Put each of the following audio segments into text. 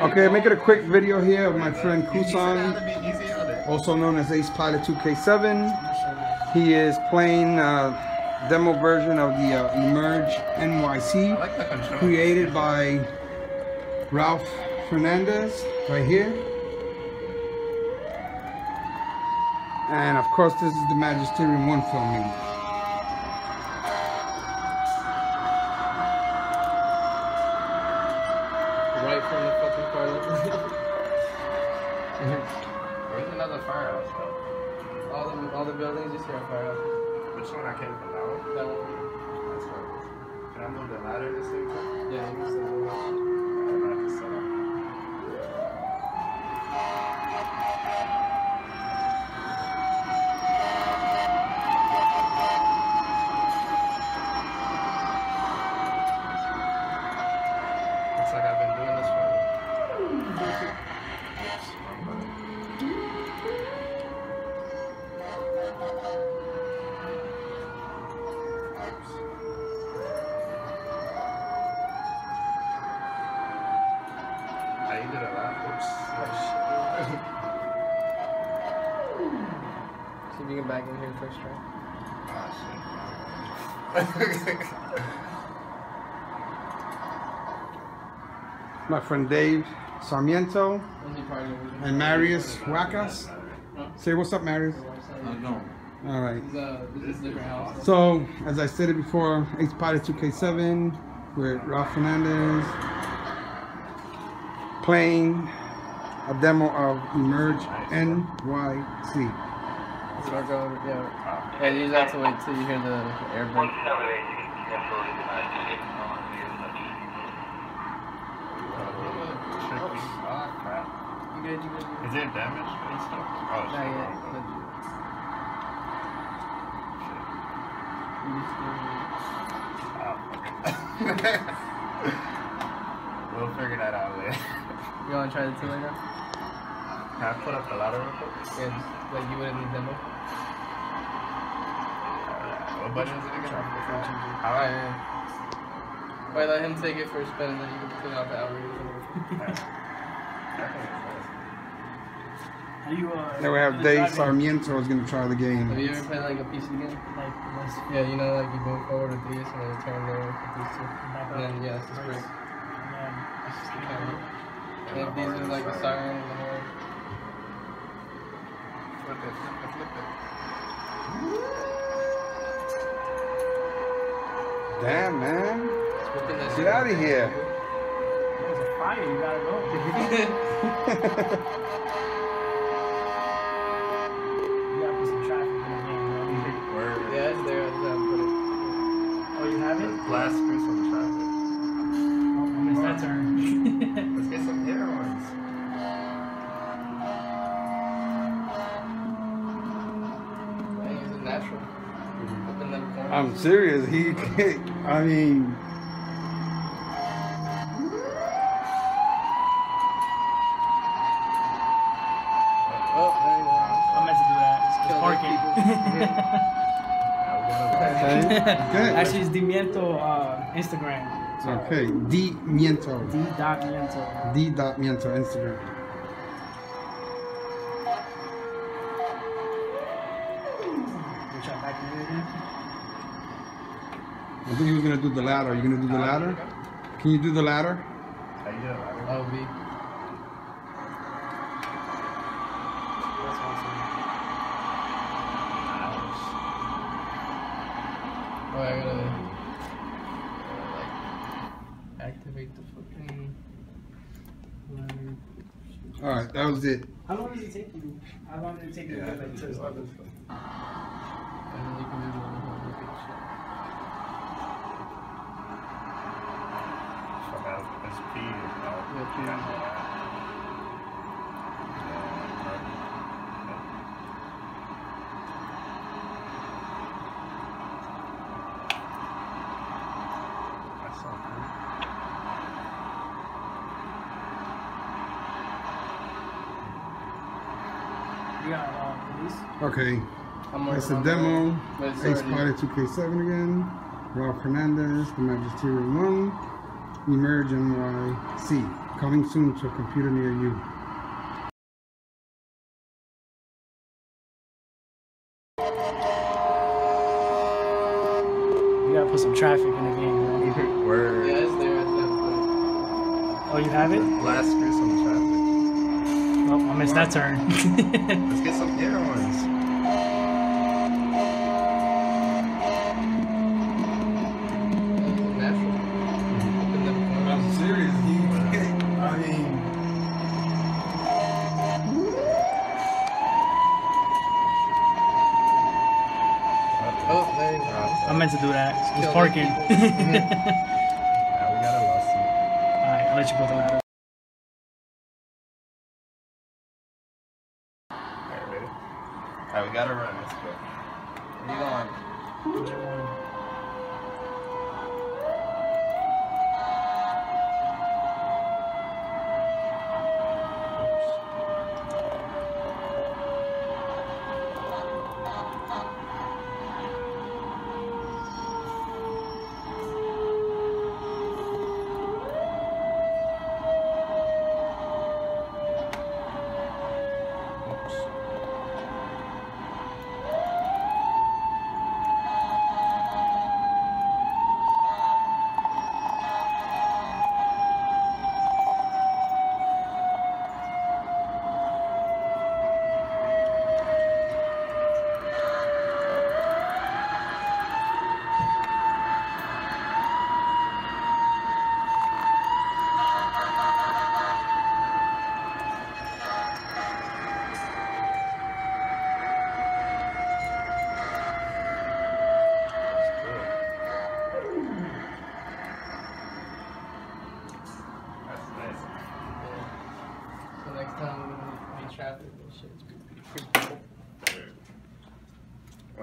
Okay, make it a quick video here of my friend Kusan, also known as Ace Pilot 2K7. He is playing uh, demo version of the uh, Emerge NYC, created by Ralph Fernandez, right here. And of course, this is the Majestirium 1 filming. Firehouse though? all the all the buildings you see are firehouse. Which one I came from? That one? That one. That's right. Can I move the ladder at the I did a. Oops. See if you can back in here first try. Ah, shit. My friend Dave Sarmiento Only part of it. and Marius Wacas. Say what's up, Marius. No. All right. This is a this is a different house. So, as I stated before, Ace Pilot 2K7 with Ralph Fernandez playing a demo of Emerge NYC. So I'll go, yeah. Yeah, you just have to wait till you hear the air brake. Tricky. Crap. You good, you good, you good. Is there damage and stuff? Oh, Not yet, wrong but button. you just fuck it. we'll figure that out later. You wanna try the two right now? Can I put up the ladder real quick? Yeah, like you would in the demo. Alright, what button is it again? Alright. I? yeah. Wait, let him take it for a spin and then you can clean out the. Are you, uh, Then we have gonna Dave Sarmiento is going to try the game. Have you ever played like a PC game? Like, let's Yeah, you know, like you go forward with these and then you turn lower with these two. And then, up. yeah, it's just break. And It's just the camera. And if these are like the siren and the horn. Flip it, flip it, flip it. Damn, man. Get out of here. then there's a fire, you gotta go. I'm serious. He, I mean, Oh, there you. I meant to do that. It's Kill parking. Now we gotta okay. Good. Actually, it's Dimiento uh, Instagram. So, Okay. D Miento. D. Dot Miento. D dot Miento Instagram. I think he was going to do the ladder. Are you going to do the ladder? Can you do the ladder? How you doing, ladder? Oh, V. That's awesome. Oh, I gotta, uh, like activate the fucking. ladder. All right. That was it. How long does it take you? How long did it take you to get like to this level? And then you can do the whole look at shit. Fuck out. Yeah, P. That's so cool. You uh. Okay. I'm That's working the on demo. that. It's Ace already- Pilot 2K7 again. Ralph Fernandez, the Majestirium 1. Emerge NYC. Coming soon to a computer near you. You gotta put some traffic in the game, bro. Word. Yeah, it's there. It's there. Oh, you have it? Last through some traffic. Oh, I missed that turn. Let's get some air ones. Natural. Open them corners. I'm serious. I mean, Oh, there you go. I meant to do that. It's Kill parking. Alright, Yeah, we got a lawsuit. I'll let you go the ladder. Alright, ready? Alright, we gotta run. Let's go. Where are you going?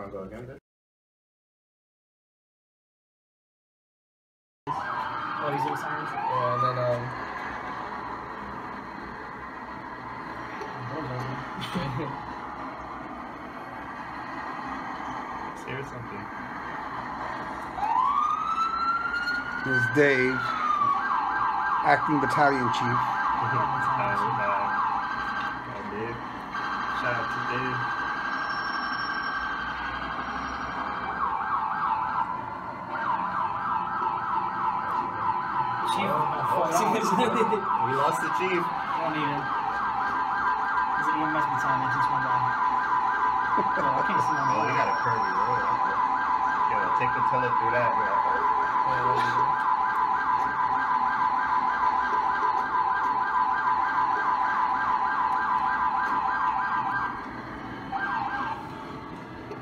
Wanna go again, Dave? Oh, he's in sirens? Yeah, and then um. Say or something. this is Dave, acting battalion chief. Alright, we're back. Dave. Shout out to Dave. Chief. Oh, We lost the chief. You don't need him. He's an EMS battalion, just one guy. Yo, I can't see. Oh, we got a curvy road. Yo, take the toilet through that.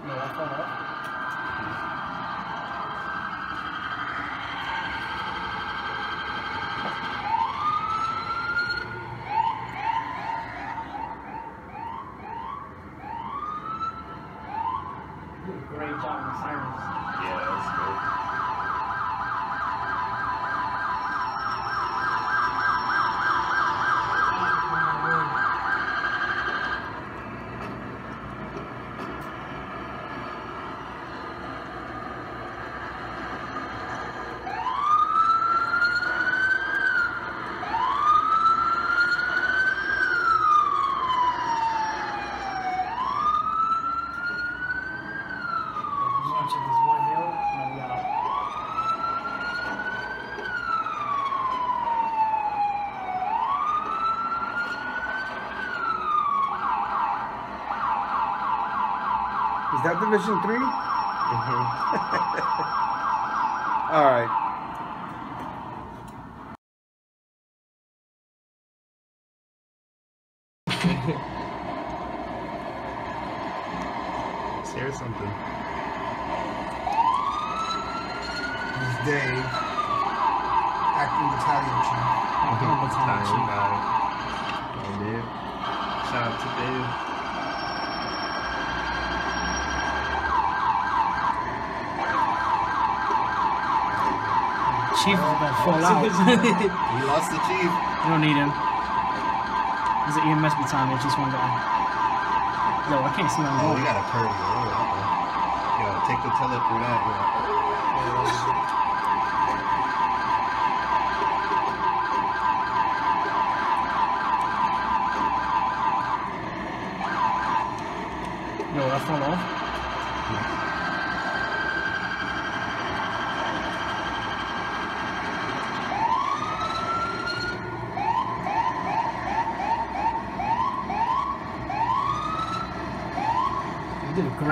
No, that phone off. You did a Great job sirens. Yeah, that's good. You want to check this one hill? No, we out. Is that Division 3? Mm-hmm. All right. Say something. This is Dave, acting battalion chief. Oh, battalion Time, chief. we got it. Alright, Dave. Shout out to Dave. Chief is about to fall out. he lost the Chief. You don't need him. There's an EMS battalion, it's just one guy. Yo, I can't see that. Oh, we got a curve. Yo, take the teleport out that. Yo. Yo, fell off.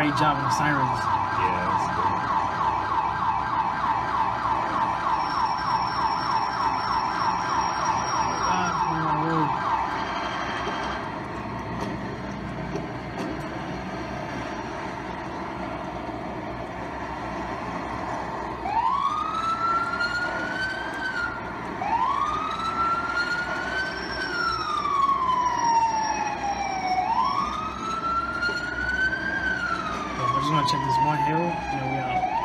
Great job with the sirens. Yeah, that's good. Ah, oh my word. Yeah, I just want to check this one hill, and then we out.